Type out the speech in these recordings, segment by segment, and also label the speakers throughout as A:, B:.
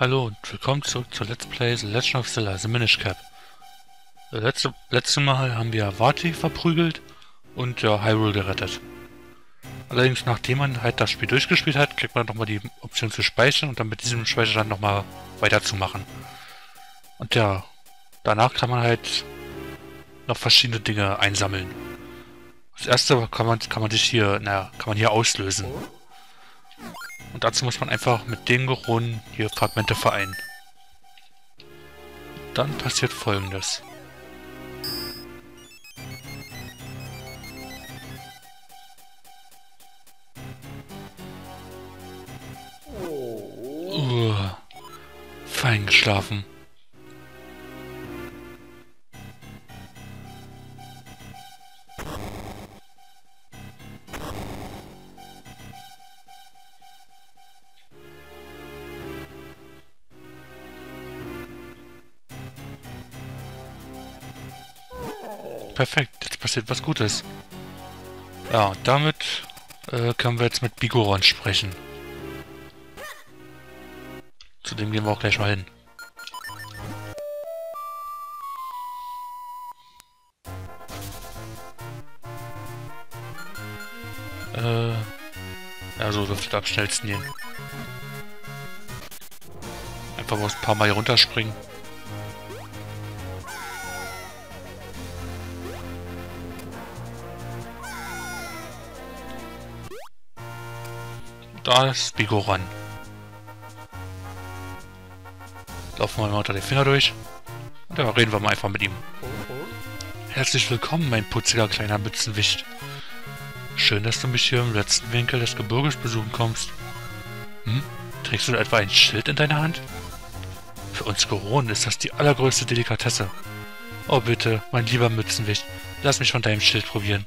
A: Hallo und willkommen zurück zu Let's Play The Legend of Zelda The Minish Cap. Das letzte, letzte Mal haben wir Vati verprügelt und ja, Hyrule gerettet. Allerdings, nachdem man halt das Spiel durchgespielt hat, kriegt man nochmal die Option zu speichern und dann mit diesem Speicherstand nochmal weiterzumachen. Und ja, danach kann man halt noch verschiedene Dinge einsammeln. Das erste kann man, kann man sich hier, naja, kann man hier auslösen. Und dazu muss man einfach mit den Gerunen hier Fragmente vereinen. Dann passiert folgendes. Uh, fein geschlafen. Perfekt, jetzt passiert was Gutes. Ja, damit äh, können wir jetzt mit Bigoron sprechen. Zu dem gehen wir auch gleich mal hin. Äh, ja, so dürfte am schnellsten gehen. Einfach mal ein paar Mal hier runterspringen. Da ist Bigoran. Laufen wir mal unter den Finger durch. Und dann reden wir mal einfach mit ihm. Herzlich willkommen, mein putziger kleiner Mützenwicht. Schön, dass du mich hier im letzten Winkel des Gebirges besuchen kommst. Hm? Trägst du etwa ein Schild in deiner Hand? Für uns Goronen ist das die allergrößte Delikatesse. Oh bitte, mein lieber Mützenwicht, lass mich von deinem Schild probieren.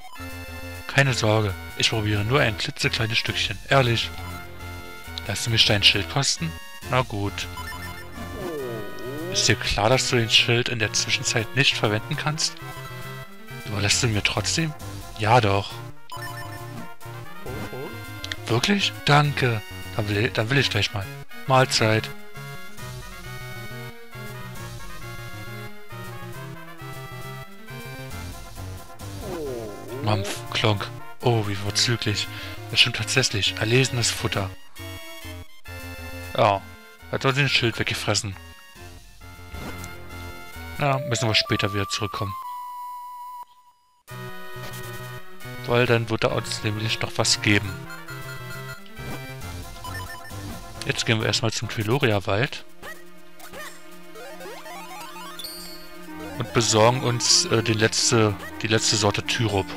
A: Keine Sorge, ich probiere nur ein klitzekleines Stückchen, ehrlich. Du mich dein Schild kosten? Na gut. Ist dir klar, dass du den Schild in der Zwischenzeit nicht verwenden kannst? Überlässt du mir trotzdem? Ja doch. Wirklich? Danke. Dann will, dann will ich gleich mal. Mahlzeit. Mampf, Klonk. Oh, wie vorzüglich. Das stimmt tatsächlich. Erlesenes Futter. Ja, hat er den Schild weggefressen. Na, müssen wir später wieder zurückkommen. Weil dann wird er uns nämlich noch was geben. Jetzt gehen wir erstmal zum Triloria-Wald. Und besorgen uns äh, die, letzte, die letzte Sorte Tyrup.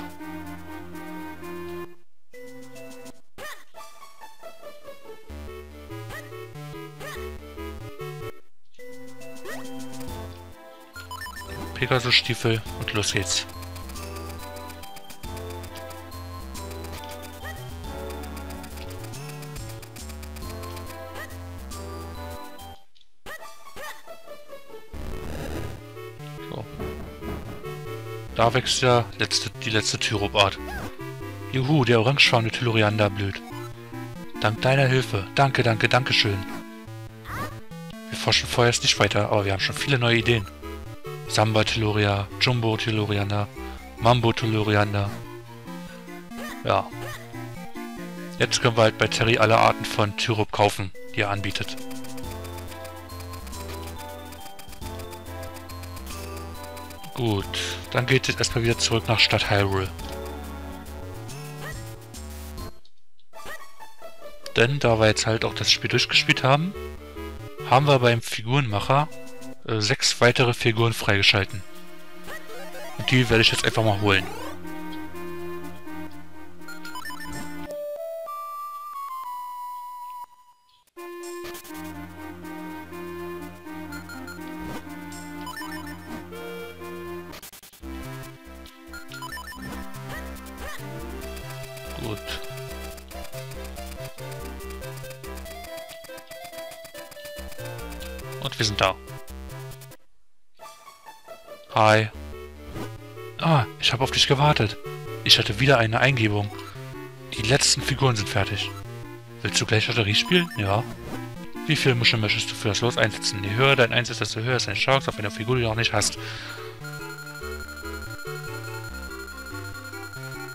A: Pegasus-Stiefel und los geht's. So. Da wächst ja letzte, die letzte Tyrop-Art. Juhu, der orangefarbene Telluriander blüht. Dank deiner Hilfe. Danke, danke, danke schön. Wir forschen vorerst nicht weiter, aber wir haben schon viele neue Ideen. Samba Telluria, Jumbo Tellurianer, Mambo Tellurianer. Ja. Jetzt können wir halt bei Terry alle Arten von Tyrup kaufen, die er anbietet. Gut, dann geht es erstmal wieder zurück nach Stadt Hyrule. Denn da wir jetzt halt auch das Spiel durchgespielt haben, haben wir beim Figurenmacher äh, sechs weitere Figuren freigeschalten. Und die werde ich jetzt einfach mal holen. Gut. Und wir sind da. Hi. Ah, ich habe auf dich gewartet. Ich hatte wieder eine Eingebung. Die letzten Figuren sind fertig. Willst du gleich Lotterie spielen? Ja. Wie viele Muscheln möchtest du für das Los einsetzen? Je höher dein Einsatz, desto höher ist deine Chance auf eine Figur, die du noch nicht hast.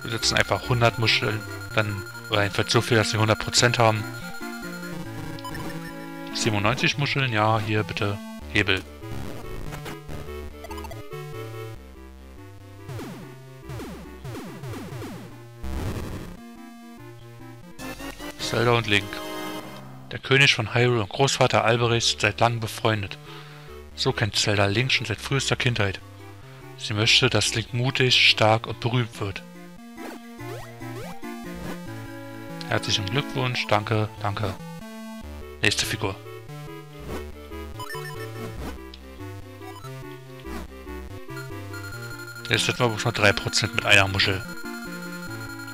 A: Wir setzen einfach 100 Muscheln, dann, oder jedenfalls so viel, dass wir 100% haben. 97 Muscheln, ja, hier bitte, Hebel. Zelda und Link. Der König von Hyrule und Großvater Alberich sind seit langem befreundet. So kennt Zelda Link schon seit frühester Kindheit. Sie möchte, dass Link mutig, stark und berühmt wird. Herzlichen Glückwunsch, danke, danke. Nächste Figur. Jetzt hätten wir bloß noch 3% mit einer Muschel.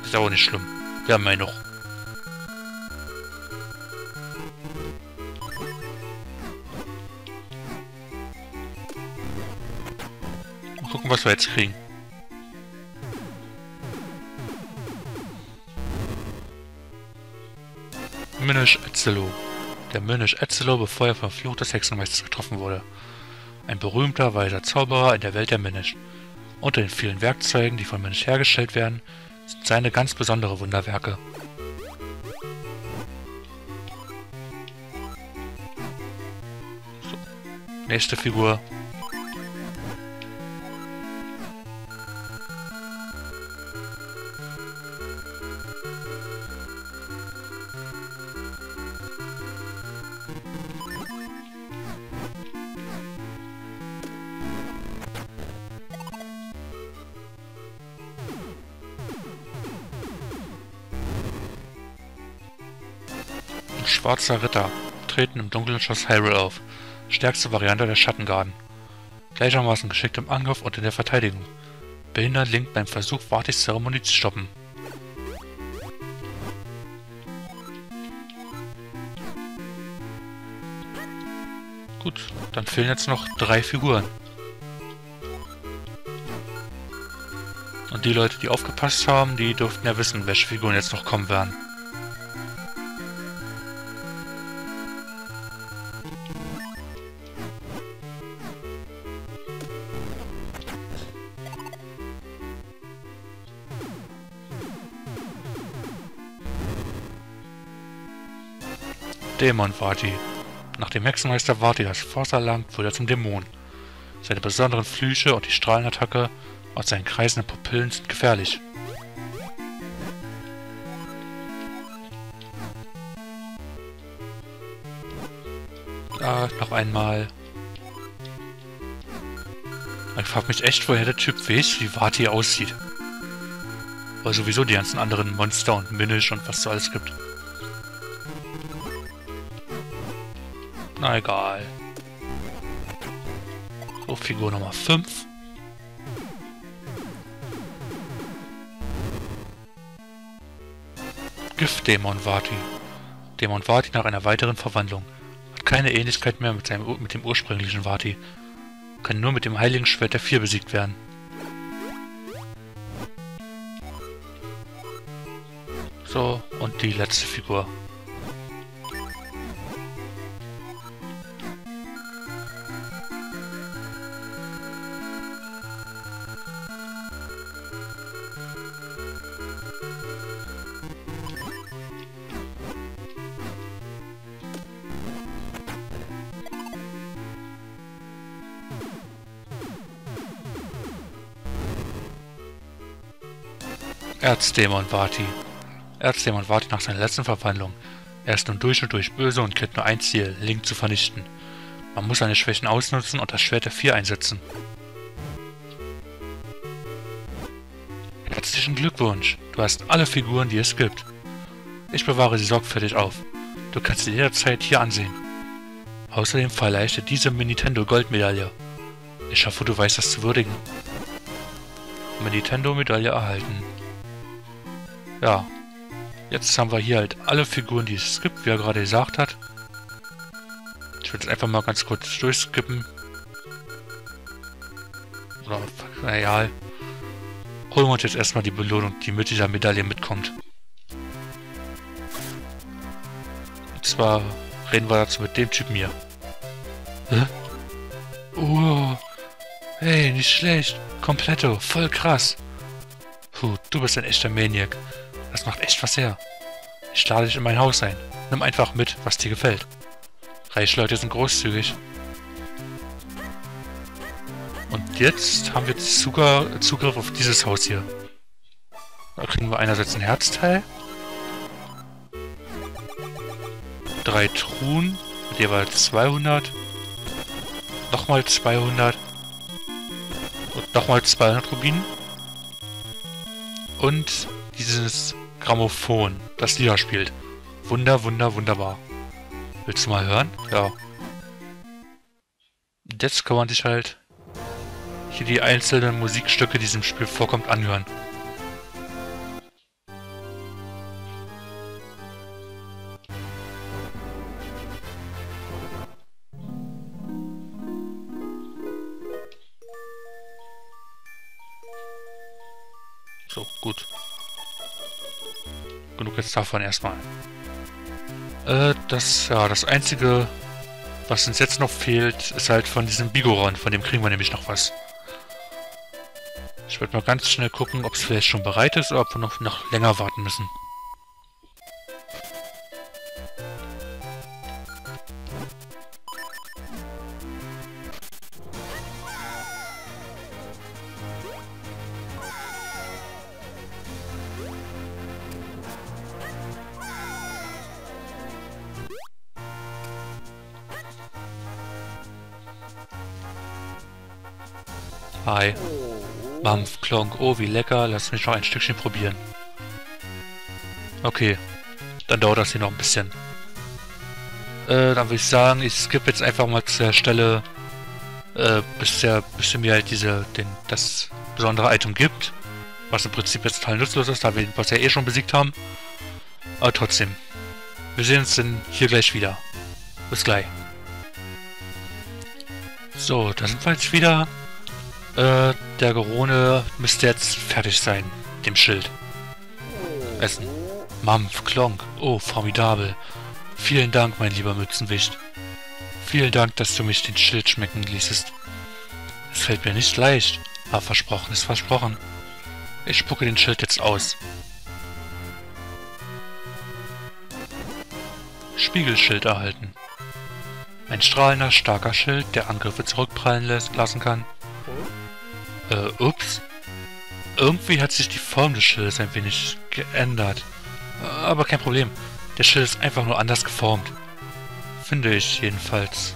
A: Ist aber nicht schlimm. Wir haben ja noch. Gucken, was wir jetzt kriegen. Minish Etzelo. Der Minish Etzelo, bevor er vom Fluch des Hexenmeisters getroffen wurde. Ein berühmter, weiser Zauberer in der Welt der Minish. Unter den vielen Werkzeugen, die von Minish hergestellt werden, sind seine ganz besondere Wunderwerke. So. Nächste Figur. Schwarzer Ritter treten im dunklen Schloss Hyrule auf. Stärkste Variante der Schattengarden. Gleichermaßen geschickt im Angriff und in der Verteidigung. Behindert Link beim Versuch, Vartis Zeremonie zu stoppen. Gut, dann fehlen jetzt noch drei Figuren. Und die Leute, die aufgepasst haben, die dürften ja wissen, welche Figuren jetzt noch kommen werden. Dämon Vati. Nachdem Hexenmeister Vati das Forst erlangt, wurde er zum Dämon. Seine besonderen Flüche und die Strahlenattacke aus seinen kreisenden Pupillen sind gefährlich. Ah, noch einmal. Ich frage mich echt, woher der Typ weiß, wie Vati aussieht. Weil sowieso die ganzen anderen Monster und Minish und was so alles gibt. Na egal. So, Figur Nummer 5. Giftdämon Vati. Dämon Vati nach einer weiteren Verwandlung. Hat keine Ähnlichkeit mehr mit, seinem, mit dem ursprünglichen Vati. Kann nur mit dem heiligen Schwert der Vier besiegt werden. So, und die letzte Figur. Erzdämon Vati. Erzdämon Vati nach seiner letzten Verwandlung. Er ist nun durch und durch böse und kennt nur ein Ziel, Link zu vernichten. Man muss seine Schwächen ausnutzen und das Schwert der Vier einsetzen. Herzlichen Glückwunsch, du hast alle Figuren, die es gibt. Ich bewahre sie sorgfältig auf. Du kannst sie jederzeit hier ansehen. Außerdem verleihe diese Nintendo Goldmedaille. Ich hoffe, du weißt das zu würdigen. Nintendo Medaille erhalten. Ja. Jetzt haben wir hier halt alle Figuren, die es gibt, wie er gerade gesagt hat. Ich würde jetzt einfach mal ganz kurz durchskippen. Oder, naja. Holen wir uns jetzt erstmal die Belohnung, die mit dieser Medaille mitkommt. Und zwar reden wir dazu mit dem Typen hier. Hä? Oh. Hey, nicht schlecht. Kompletto, voll krass. Puh, du bist ein echter Maniac. Das macht echt was her. Ich lade dich in mein Haus ein. Nimm einfach mit, was dir gefällt. Reiche Leute sind großzügig. Und jetzt haben wir Zugriff auf dieses Haus hier. Da kriegen wir einerseits ein Herzteil. Drei Truhen mit jeweils 200. Nochmal 200. Und nochmal 200 Rubinen. Und dieses Grammophon, das Lieder spielt. Wunder, wunder, wunderbar. Willst du mal hören? Ja. Jetzt kann man sich halt hier die einzelnen Musikstücke, die diesem Spiel vorkommt, anhören. Genug jetzt davon erstmal. Äh, das, ja, das einzige, was uns jetzt noch fehlt, ist halt von diesem Bigoron. Von dem kriegen wir nämlich noch was. Ich werde mal ganz schnell gucken, ob es vielleicht schon bereit ist oder ob wir noch, noch länger warten müssen. Hi. Mampf, Klonk. Oh, wie lecker. Lass mich noch ein Stückchen probieren. Okay. Dann dauert das hier noch ein bisschen. Äh, dann würde ich sagen, ich skippe jetzt einfach mal zu der Stelle, äh, bis, der, bis der mir halt diese, den, das besondere Item gibt. Was im Prinzip jetzt total nutzlos ist, da wir den Boss ja eh schon besiegt haben. Aber trotzdem. Wir sehen uns dann hier gleich wieder. Bis gleich. So, da sind wir jetzt wieder. Äh, der Gerone müsste jetzt fertig sein. Dem Schild. Essen. Mampf, Klonk. Oh, formidabel. Vielen Dank, mein lieber Mützenwicht. Vielen Dank, dass du mich den Schild schmecken ließest. Es fällt mir nicht leicht, aber versprochen ist versprochen. Ich spucke den Schild jetzt aus. Spiegelschild erhalten. Ein strahlender, starker Schild, der Angriffe zurückprallen lassen kann. Äh, ups. Irgendwie hat sich die Form des Schildes ein wenig geändert. Aber kein Problem. Der Schild ist einfach nur anders geformt. Finde ich jedenfalls.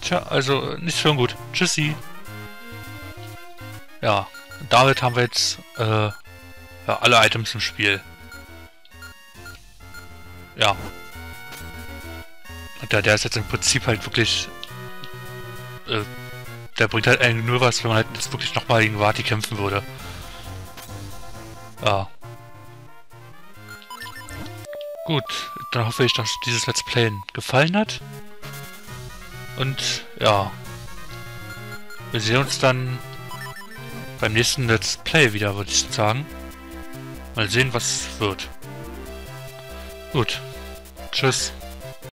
A: Tja, also nicht für gut. Tschüssi. Ja, damit haben wir jetzt äh, ja, alle Items im Spiel. Ja. Und der, der ist jetzt im Prinzip halt wirklich äh, der bringt halt eigentlich nur was, wenn man halt jetzt wirklich nochmal gegen Vati kämpfen würde. Ja. Gut, dann hoffe ich, dass dieses Let's Play gefallen hat. Und ja, wir sehen uns dann beim nächsten Let's Play wieder, würde ich sagen. Mal sehen, was wird. Gut. Tschüss.